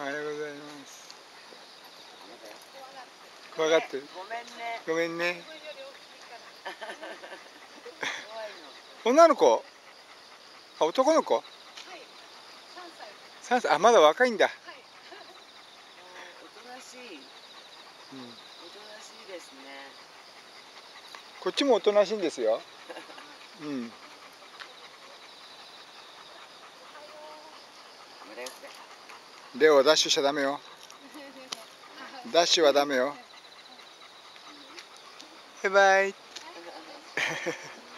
おはようございます。怖がってる。ごめんね、ね、女の子？あ男の子、はい、3歳。あまだ若いんだ、おとなしい、うん、おとなしいですね。こっちもおとなしいんですよ。うん。レオダッシュしちゃダメよ。ダッシュはダメよ。バイバイ